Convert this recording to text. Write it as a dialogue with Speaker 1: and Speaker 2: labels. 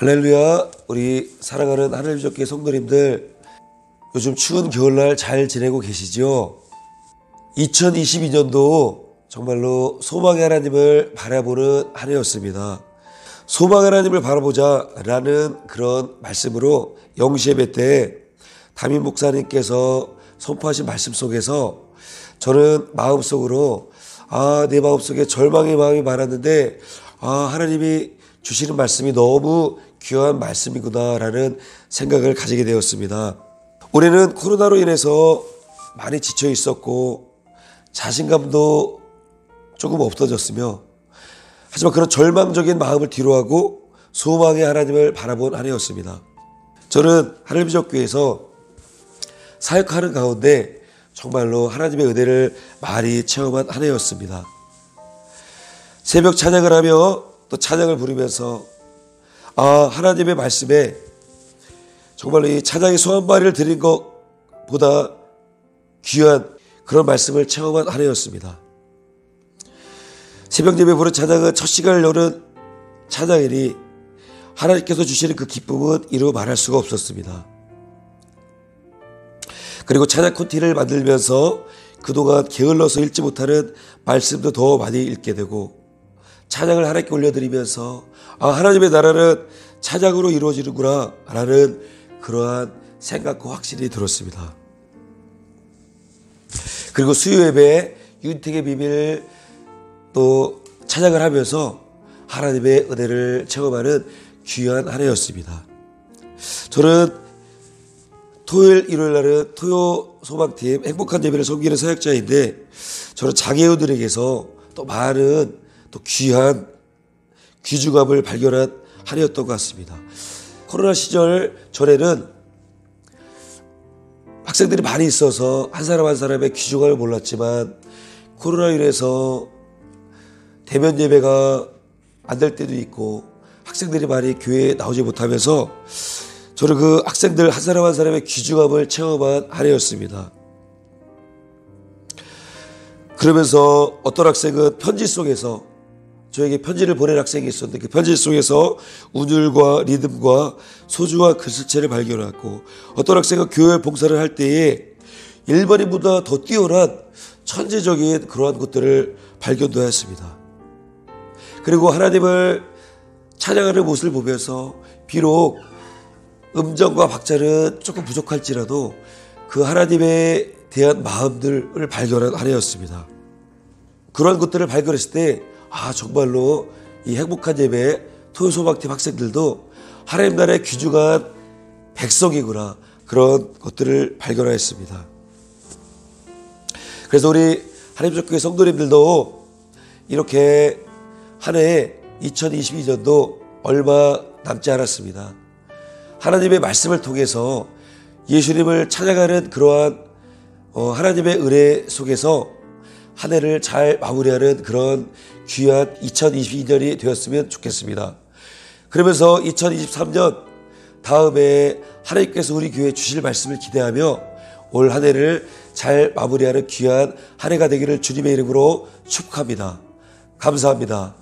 Speaker 1: 할렐루야 우리 사랑하는 하나님 적교회 성도님들 요즘 추운 겨울날 잘 지내고 계시죠? 2022년도 정말로 소망의 하나님을 바라보는 한 해였습니다. 소망의 하나님을 바라보자 라는 그런 말씀으로 영시예배 때 담임 목사님께서 선포하신 말씀 속에서 저는 마음속으로 아, 내 마음속에 절망의 마음이 많았는데 아, 하나님이 주시는 말씀이 너무 귀한 말씀이구나라는 생각을 가지게 되었습니다. 올해는 코로나로 인해서 많이 지쳐 있었고 자신감도 조금 없어졌으며 하지만 그런 절망적인 마음을 뒤로하고 소망의 하나님을 바라본 한 해였습니다. 저는 하늘비적교에서 사역하는 가운데 정말로 하나님의 은혜를 많이 체험한 한 해였습니다. 새벽 찬양을 하며 또 찬양을 부르면서 아 하나님의 말씀에 정말로 이 찬양의 소한 마리를 드린 것보다 귀한 그런 말씀을 체험한 한 해였습니다. 새벽 예배 부른 찬양은 첫 시간을 여는 찬양이니 하나님께서 주시는 그 기쁨은 이루 말할 수가 없었습니다. 그리고 찬양 콘티를 만들면서 그동안 게을러서 읽지 못하는 말씀도 더 많이 읽게 되고 찬양을 하나님께 올려드리면서 아 하나님의 나라는 찬양으로 이루어지는구나 라는 그러한 생각과 확신이 들었습니다. 그리고 수요 예배에 윤택의 비밀 또 찬양을 하면서 하나님의 은혜를 체험하는 귀한 한 해였습니다. 저는 토요일, 일요일 날은 토요 소방팀 행복한 예배를 섬기는 사역자인데 저는 장애우들에게서 또 많은 또 귀한 귀중함을 발견한 한 해였던 것 같습니다. 코로나 시절 전에는 학생들이 많이 있어서 한 사람 한 사람의 귀중함을 몰랐지만 코로나로 인해서 대면 예배가 안 될 때도 있고 학생들이 많이 교회에 나오지 못하면서 저는 그 학생들 한 사람 한 사람의 귀중함을 체험한 한 해였습니다. 그러면서 어떤 학생은 편지 속에서 저에게 편지를 보낸 학생이 있었는데 그 편지 속에서 운율과 리듬과 소중한 글씨체를 발견하고 어떤 학생은 교회 봉사를 할 때에 일반인보다 더 뛰어난 천재적인 그러한 것들을 발견도 했습니다. 그리고 하나님을 찬양하는 모습을 보면서 비록 음정과 박자는 조금 부족할지라도 그 하나님에 대한 마음들을 발견한 한 해였습니다. 그러한 것들을 발견했을 때, 아, 정말로 이 행복한 예배 토요소박팀 학생들도 하나님 나라의 귀중한 백성이구나. 그런 것들을 발견하였습니다. 그래서 우리 하나님 교회 성도님들도 이렇게 한 해 2022년도 얼마 남지 않았습니다. 하나님의 말씀을 통해서 예수님을 찾아가는 그러한 어, 하나님의 은혜 속에서 한 해를 잘 마무리하는 그런 귀한 2022년이 되었으면 좋겠습니다. 그러면서 2023년 다음에 하나님께서 우리 교회에 주실 말씀을 기대하며 올 한 해를 잘 마무리하는 귀한 한 해가 되기를 주님의 이름으로 축복합니다. 감사합니다.